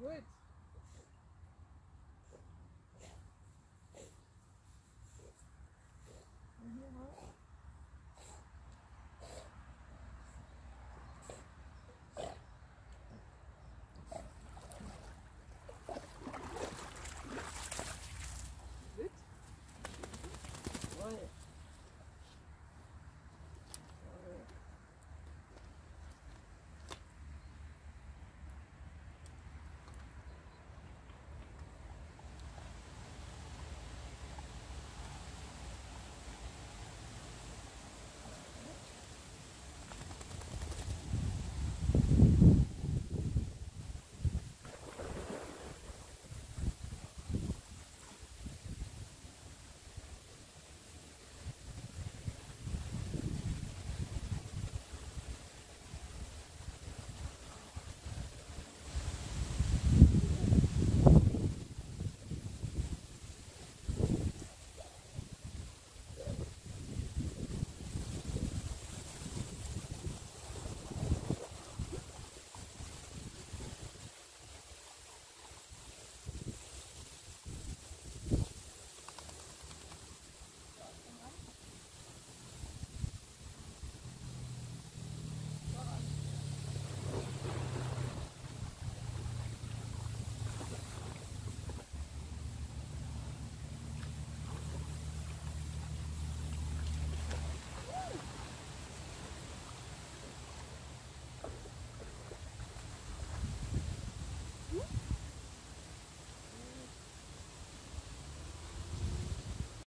woods.